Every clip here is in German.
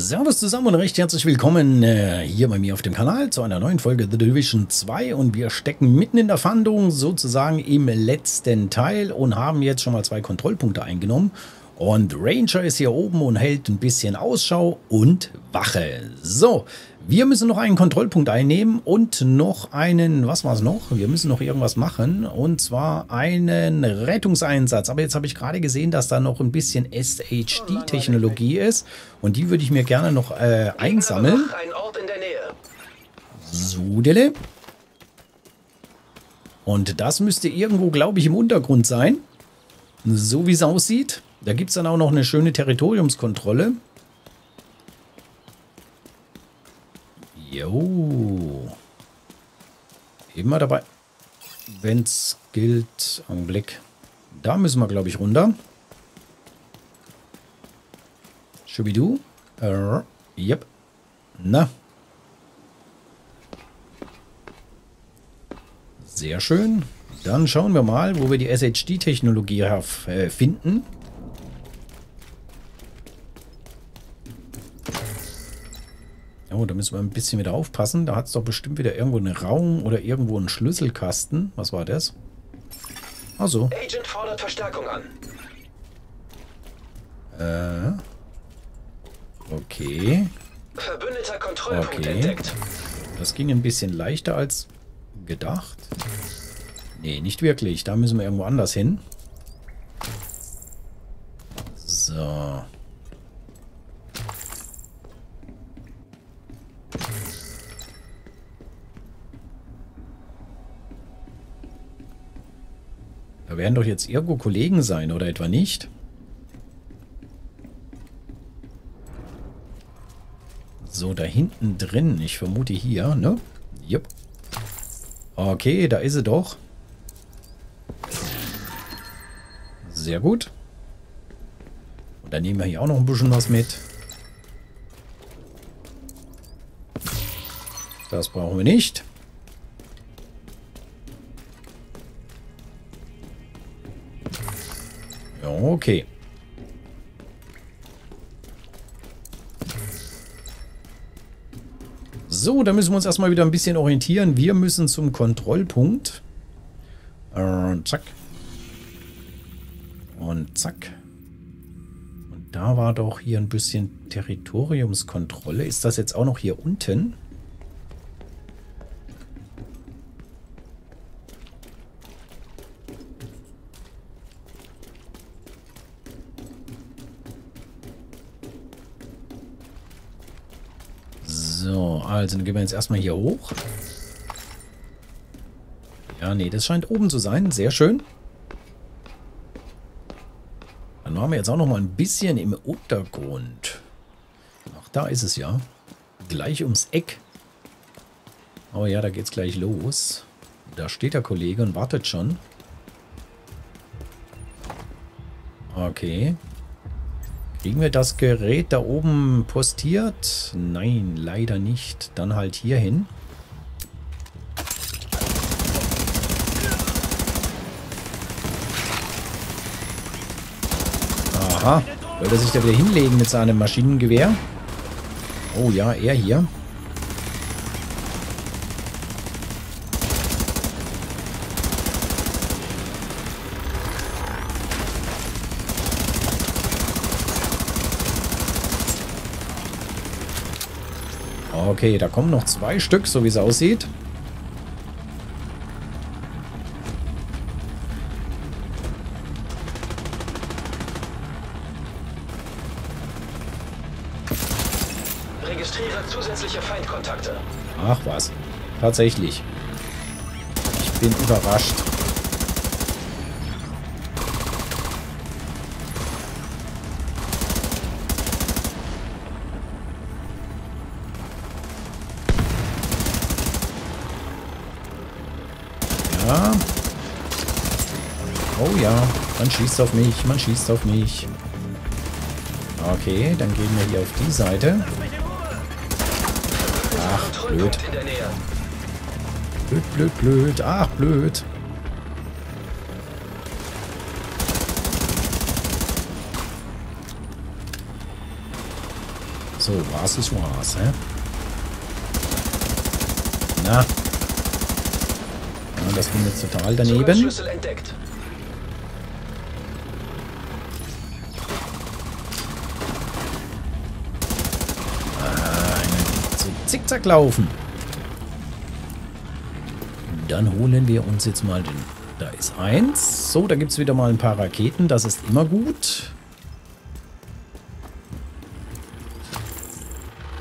Servus zusammen und recht herzlich willkommen äh, hier bei mir auf dem Kanal zu einer neuen Folge The Division 2 und wir stecken mitten in der Fahndung sozusagen im letzten Teil und haben jetzt schon mal zwei Kontrollpunkte eingenommen und Ranger ist hier oben und hält ein bisschen Ausschau und Wache. So, wir müssen noch einen Kontrollpunkt einnehmen und noch einen, was war es noch? Wir müssen noch irgendwas machen und zwar einen Rettungseinsatz. Aber jetzt habe ich gerade gesehen, dass da noch ein bisschen SHD-Technologie ist und die würde ich mir gerne noch äh, einsammeln. So, Dele. Und das müsste irgendwo, glaube ich, im Untergrund sein. So wie es aussieht. Da gibt es dann auch noch eine schöne Territoriumskontrolle. Jo. Immer dabei. Wenn es gilt. Augenblick. Da müssen wir, glaube ich, runter. Schubidu. Äh, yep. Na. Sehr schön. Dann schauen wir mal, wo wir die SHD-Technologie äh, finden. Oh, da müssen wir ein bisschen wieder aufpassen. Da hat es doch bestimmt wieder irgendwo einen Raum oder irgendwo einen Schlüsselkasten. Was war das? Also. Agent fordert Verstärkung an. Äh. Okay. Verbündeter Kontrollpunkt okay. entdeckt. Das ging ein bisschen leichter als gedacht. Nee, nicht wirklich. Da müssen wir irgendwo anders hin. So. Werden doch jetzt irgendwo Kollegen sein, oder etwa nicht? So, da hinten drin. Ich vermute hier, ne? Jupp. Okay, da ist sie doch. Sehr gut. Und dann nehmen wir hier auch noch ein bisschen was mit. Das brauchen wir nicht. Okay. So, da müssen wir uns erstmal wieder ein bisschen orientieren. Wir müssen zum Kontrollpunkt. Äh, zack. Und zack. Und da war doch hier ein bisschen Territoriumskontrolle. Ist das jetzt auch noch hier unten? Also, dann gehen wir jetzt erstmal hier hoch. Ja, nee, das scheint oben zu sein. Sehr schön. Dann haben wir jetzt auch noch mal ein bisschen im Untergrund. Ach, da ist es ja. Gleich ums Eck. Oh ja, da geht's gleich los. Da steht der Kollege und wartet schon. Okay. Kriegen wir das Gerät da oben postiert? Nein, leider nicht. Dann halt hier hin. Aha. Wollte er sich da wieder hinlegen mit seinem Maschinengewehr? Oh ja, er hier. Okay, da kommen noch zwei Stück, so wie es aussieht. Registriere zusätzliche Feindkontakte. Ach was. Tatsächlich. Ich bin überrascht. Oh ja, man schießt auf mich, man schießt auf mich. Okay, dann gehen wir hier auf die Seite. Ach, blöd. Blöd, blöd, blöd. Ach, blöd. So, was ist was, hä? Na. Ja, das ging jetzt total daneben. Zickzack laufen. Dann holen wir uns jetzt mal den... Da ist eins. So, da gibt es wieder mal ein paar Raketen. Das ist immer gut.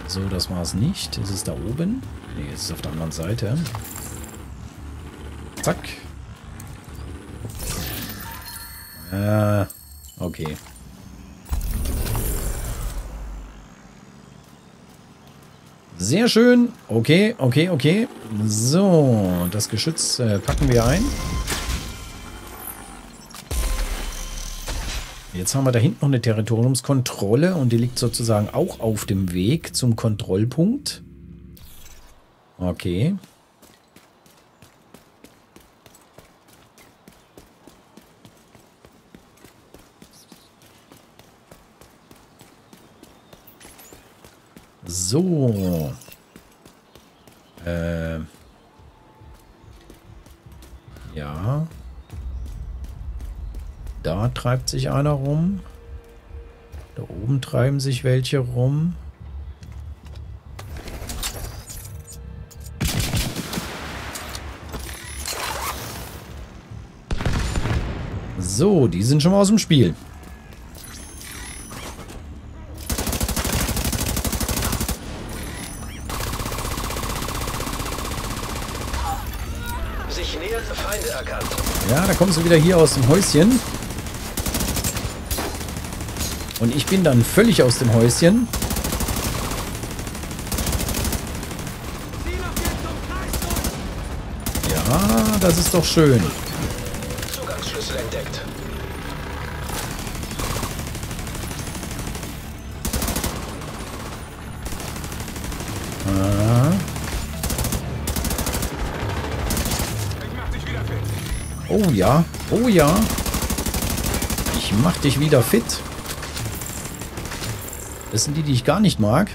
So, das war es nicht. Ist es da oben? Ne, es ist auf der anderen Seite. Zack. Äh, okay. Sehr schön. Okay, okay, okay. So, das Geschütz äh, packen wir ein. Jetzt haben wir da hinten noch eine Territoriumskontrolle und die liegt sozusagen auch auf dem Weg zum Kontrollpunkt. Okay. So. Äh. Ja. Da treibt sich einer rum. Da oben treiben sich welche rum. So, die sind schon mal aus dem Spiel. Kommen sie wieder hier aus dem Häuschen. Und ich bin dann völlig aus dem Häuschen. Ja, das ist doch schön. Oh ja, oh ja. Ich mach dich wieder fit. Das sind die, die ich gar nicht mag.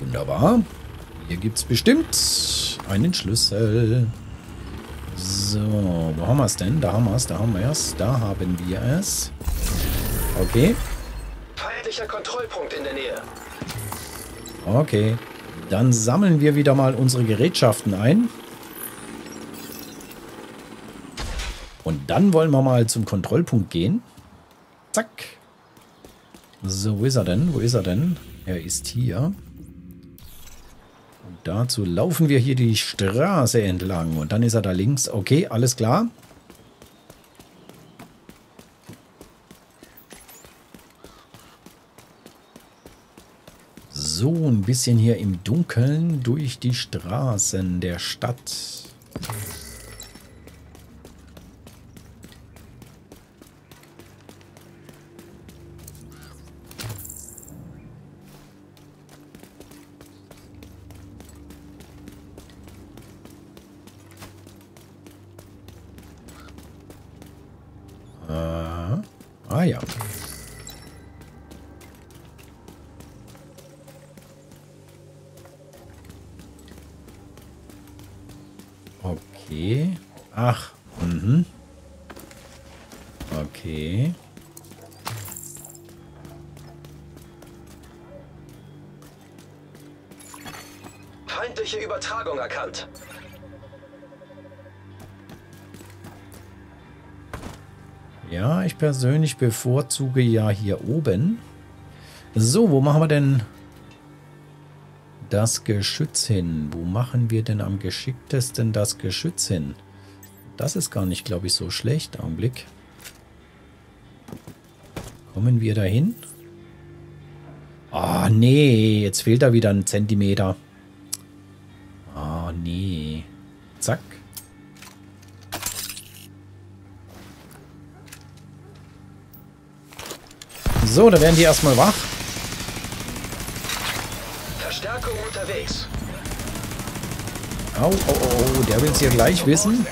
Wunderbar. Hier gibt es bestimmt einen Schlüssel. So, wo haben wir es denn? Da haben wir es, da haben wir es, da haben wir es. Okay. Feindlicher Kontrollpunkt in der Nähe. Okay. Dann sammeln wir wieder mal unsere Gerätschaften ein. Und dann wollen wir mal zum Kontrollpunkt gehen. Zack. So, wo ist er denn? Wo ist er denn? Er ist hier. Und dazu laufen wir hier die Straße entlang. Und dann ist er da links. Okay, alles klar. So, ein bisschen hier im Dunkeln durch die Straßen der Stadt. Ah ja. Ach. Mhm. Okay. Feindliche Übertragung erkannt. Ja, ich persönlich bevorzuge ja hier oben. So, wo machen wir denn das Geschütz hin? Wo machen wir denn am geschicktesten das Geschütz hin? Das ist gar nicht, glaube ich, so schlecht. Augenblick. Kommen wir da hin? Ah, oh, nee. Jetzt fehlt da wieder ein Zentimeter. Ah, oh, nee. Zack. So, da werden die erstmal wach. Verstärkung unterwegs. Au, au, au, der will es hier gleich wissen.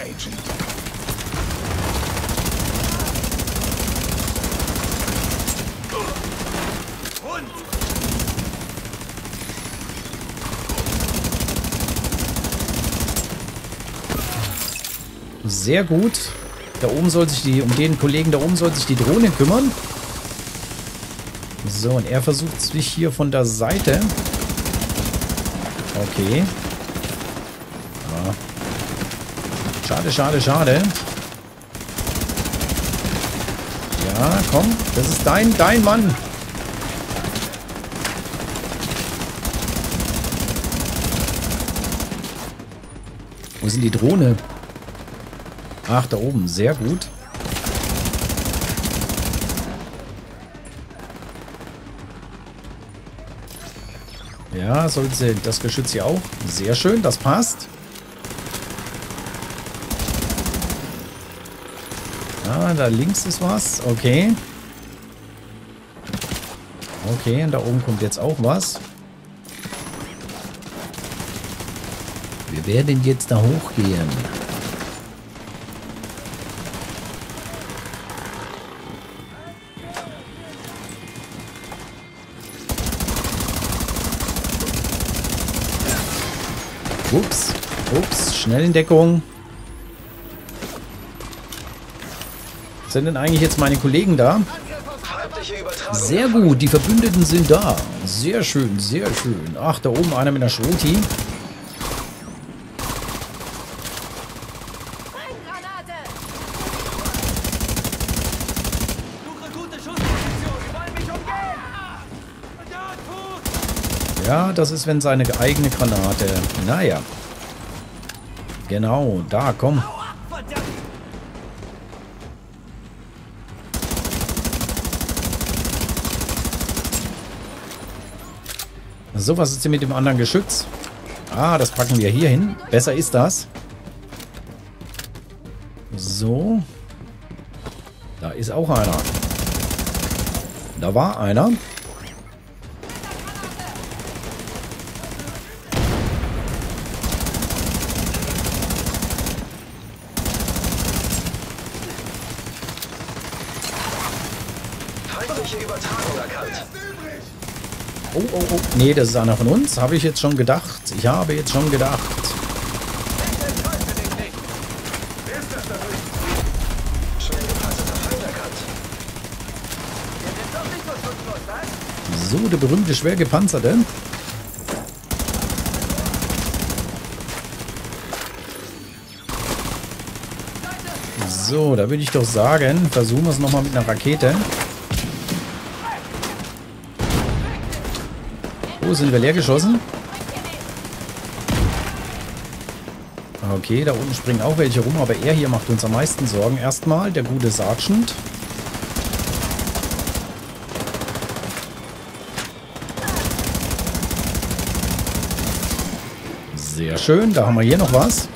Sehr gut. Da oben soll sich die, um den Kollegen da oben soll sich die Drohne kümmern. So, und er versucht sich hier von der Seite. Okay. Ja. Schade, schade, schade. Ja, komm. Das ist dein, dein Mann. Wo ist denn die Drohne? Ach, da oben. Sehr gut. Ja, sollte das Geschütz hier auch. Sehr schön, das passt. Ah, da links ist was. Okay. Okay, und da oben kommt jetzt auch was. Wir werden jetzt da hochgehen. Ups, ups, schnell in Deckung. Sind denn eigentlich jetzt meine Kollegen da? Sehr gut, die Verbündeten sind da. Sehr schön, sehr schön. Ach, da oben einer mit einer Schroti. Ja, das ist, wenn seine eigene Granate... Naja. Genau, da, komm. So, was ist denn mit dem anderen Geschütz? Ah, das packen wir hier hin. Besser ist das. So. Da ist auch einer. Da war einer. Oh, oh, oh. Nee, das ist einer von uns. Habe ich jetzt schon gedacht. Ich habe jetzt schon gedacht. So, der berühmte schwer gepanzerte. So, da würde ich doch sagen, versuchen wir es nochmal mit einer Rakete. Oh, sind wir leer geschossen? Okay, da unten springen auch welche rum, aber er hier macht uns am meisten Sorgen. Erstmal der gute Sergeant. Sehr schön, da haben wir hier noch was.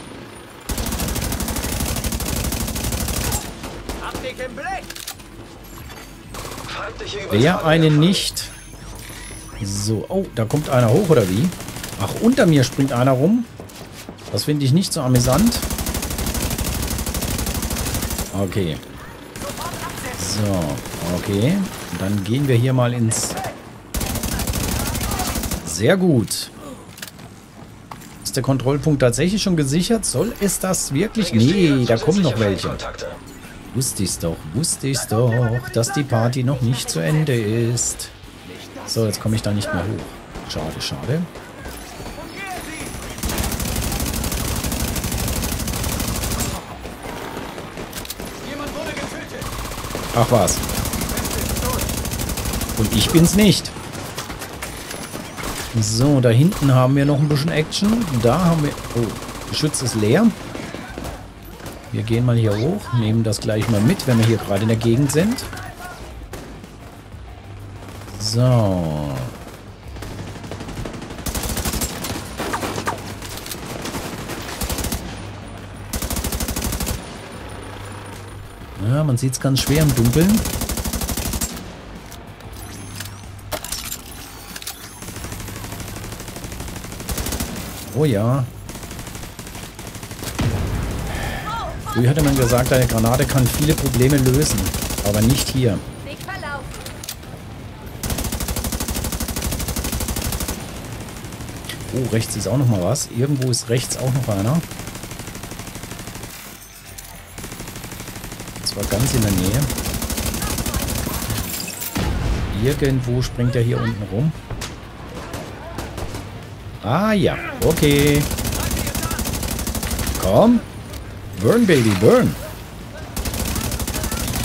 Wer einen nicht so, oh, da kommt einer hoch, oder wie? Ach, unter mir springt einer rum. Das finde ich nicht so amüsant. Okay. So, okay. Dann gehen wir hier mal ins... Sehr gut. Ist der Kontrollpunkt tatsächlich schon gesichert? Soll es das wirklich? Nee, da kommen noch welche. Wusste ich's doch, wusste ich's doch, dass die Party noch nicht zu Ende ist. So, jetzt komme ich da nicht mehr hoch. Schade, schade. Ach was. Und ich bin's nicht. So, da hinten haben wir noch ein bisschen Action. Da haben wir... Oh, Geschütz ist leer. Wir gehen mal hier hoch, nehmen das gleich mal mit, wenn wir hier gerade in der Gegend sind. So. Ja, man sieht es ganz schwer im Dunkeln. Oh ja. Früher hatte man gesagt, eine Granate kann viele Probleme lösen. Aber nicht hier. Oh, rechts ist auch noch mal was. Irgendwo ist rechts auch noch einer. Das war ganz in der Nähe. Irgendwo springt er hier unten rum. Ah ja, okay. Komm. Burn, Baby, burn.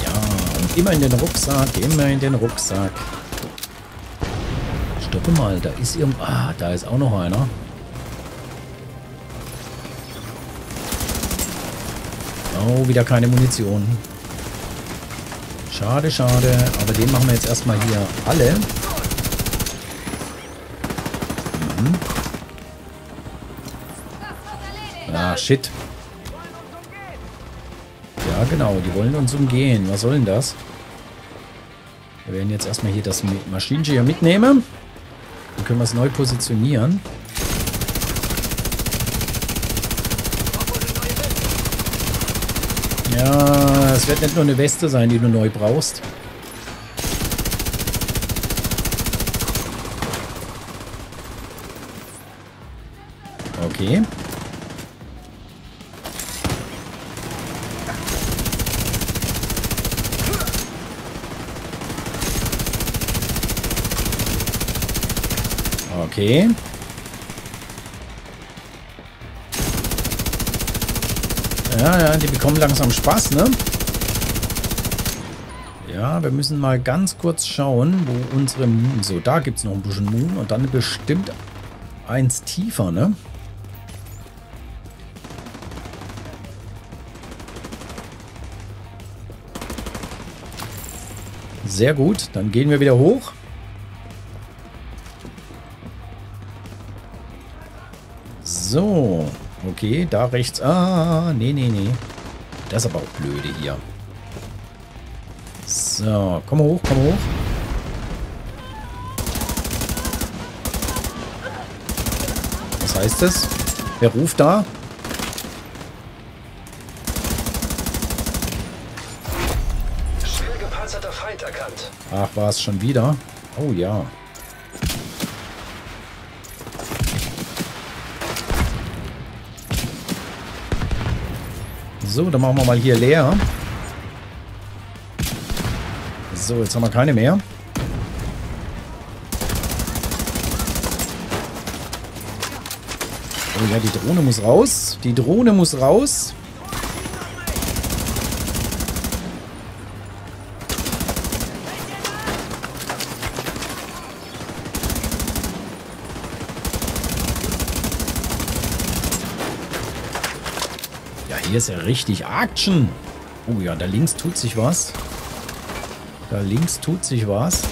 Ja, und immer in den Rucksack, immer in den Rucksack. Stoppe mal, da ist irgendwo... Ah, da ist auch noch einer. Oh, wieder keine Munition. Schade, schade. Aber den machen wir jetzt erstmal hier alle. Mhm. Ah, shit. Ja, genau. Die wollen uns umgehen. Was soll denn das? Wir werden jetzt erstmal hier das Maschinengewehr mitnehmen. Können wir es neu positionieren. Ja, es wird nicht nur eine Weste sein, die du neu brauchst. Okay. Okay. Ja, ja, die bekommen langsam Spaß, ne? Ja, wir müssen mal ganz kurz schauen, wo unsere Moon... So, da gibt es noch ein bisschen Moon und dann bestimmt eins tiefer, ne? Sehr gut, dann gehen wir wieder hoch. So. Okay, da rechts. Ah, nee, nee, nee. Das ist aber auch blöde hier. So, komm hoch, komm hoch. Was heißt das? Wer ruft da? Schwer gepanzerter Feind erkannt. Ach, war es schon wieder? Oh ja. So, dann machen wir mal hier leer. So, jetzt haben wir keine mehr. Oh ja, die Drohne muss raus. Die Drohne muss raus. Hier ist ja richtig Action. Oh ja, da links tut sich was. Da links tut sich was.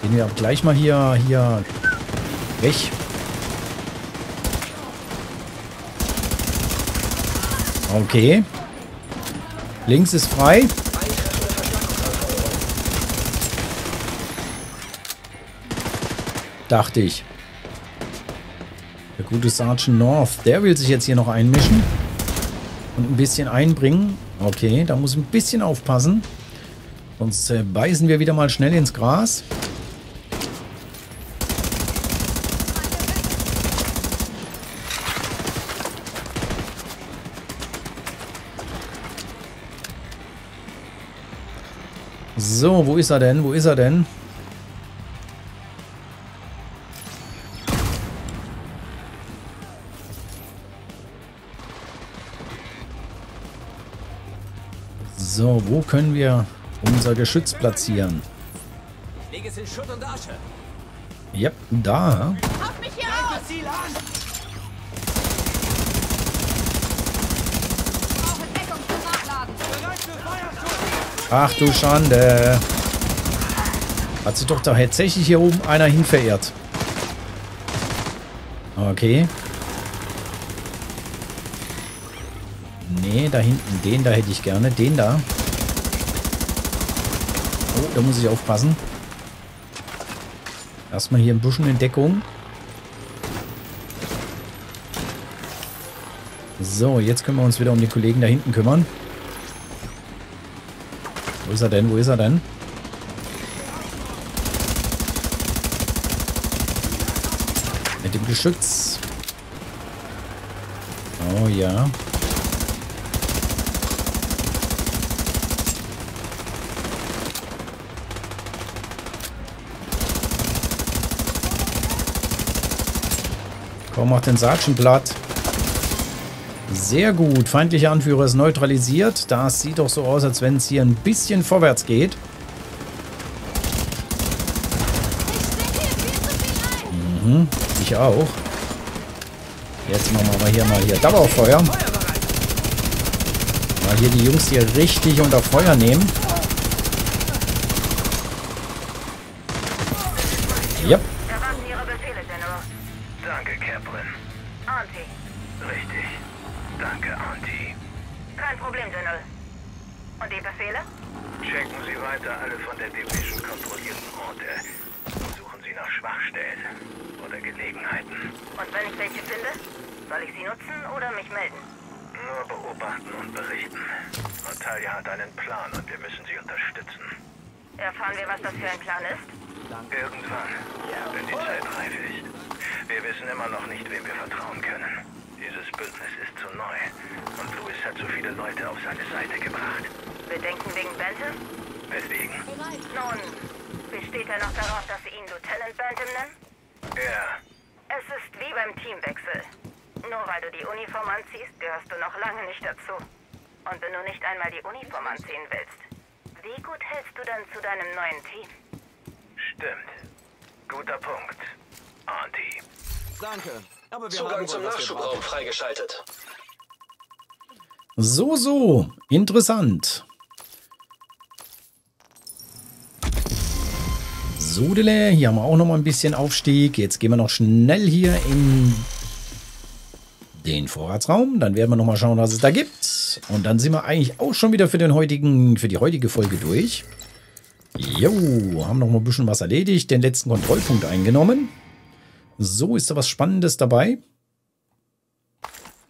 Gehen wir auch gleich mal hier, hier weg. Okay. Links ist frei. Dachte ich. Der gute Sergeant North, der will sich jetzt hier noch einmischen. Und ein bisschen einbringen. Okay, da muss ein bisschen aufpassen. Sonst äh, beißen wir wieder mal schnell ins Gras. So, wo ist er denn? Wo ist er denn? So, wo können wir unser Geschütz platzieren? Leg es in Schutt und Asche. Ja, da. Mich hier aus! Ziel an! Ach du Schande. Hat sich doch da tatsächlich hier oben einer hin verirrt. Okay. Nee, da hinten, den da hätte ich gerne. Den da. Oh, da muss ich aufpassen. Erstmal hier ein bisschen in Deckung. So, jetzt können wir uns wieder um die Kollegen da hinten kümmern. Wo ist er denn? Wo ist er denn? Mit dem Geschütz. Oh ja. Komm, mach den Sergeant platt. Sehr gut. Feindlicher Anführer ist neutralisiert. Das sieht doch so aus, als wenn es hier ein bisschen vorwärts geht. Mhm, ich auch. Jetzt machen wir hier mal hier Dauerfeuer. Mal hier die Jungs hier richtig unter Feuer nehmen. Befehle? Checken Sie weiter alle von der Division kontrollierten Orte. Suchen Sie nach Schwachstellen oder Gelegenheiten. Und wenn ich welche finde, soll ich sie nutzen oder mich melden? Nur beobachten und berichten. Natalia hat einen Plan und wir müssen sie unterstützen. Erfahren wir, was das für ein Plan ist? Irgendwann, wenn die Zeit reif ist. Wir wissen immer noch nicht, wem wir vertrauen können. Dieses Bündnis ist zu neu und Louis hat so viele Leute auf seine Seite gebracht. Bedenken wegen Bentham? Weswegen? Nun, besteht er noch darauf, dass Sie ihn Lieutenant Bentham nennen? Ja, Es ist wie beim Teamwechsel. Nur weil du die Uniform anziehst, gehörst du noch lange nicht dazu. Und wenn du nicht einmal die Uniform anziehen willst, wie gut hältst du dann zu deinem neuen Team? stimmt. Guter Punkt. Auntie. Danke. Aber wir Zugang haben zum Nachschubraum freigeschaltet. So, so. Interessant. Sodele, hier haben wir auch noch mal ein bisschen Aufstieg. Jetzt gehen wir noch schnell hier in den Vorratsraum. Dann werden wir noch mal schauen, was es da gibt. Und dann sind wir eigentlich auch schon wieder für den heutigen, für die heutige Folge durch. Jo, haben noch mal ein bisschen was erledigt. Den letzten Kontrollpunkt eingenommen. So, ist da was Spannendes dabei?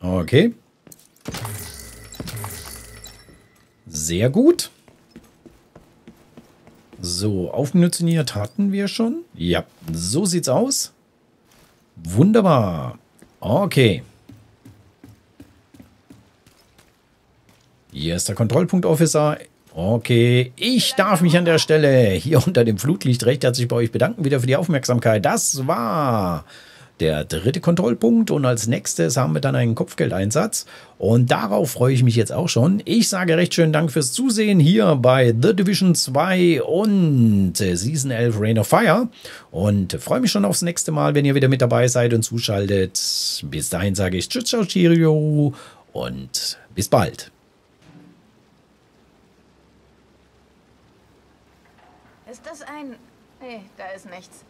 Okay. Sehr gut. So, aufmunitioniert hatten wir schon. Ja, so sieht's aus. Wunderbar. Okay. Hier ist der Kontrollpunkt Officer. Okay, ich darf mich an der Stelle hier unter dem Flutlicht recht herzlich bei euch bedanken wieder für die Aufmerksamkeit. Das war der dritte Kontrollpunkt und als nächstes haben wir dann einen Kopfgeldeinsatz und darauf freue ich mich jetzt auch schon. Ich sage recht schönen Dank fürs Zusehen hier bei The Division 2 und äh, Season 11 Rain of Fire und freue mich schon aufs nächste Mal, wenn ihr wieder mit dabei seid und zuschaltet. Bis dahin sage ich Tschüss, ciao, Cheerio und bis bald. Ist das ein... Nee, da ist nichts.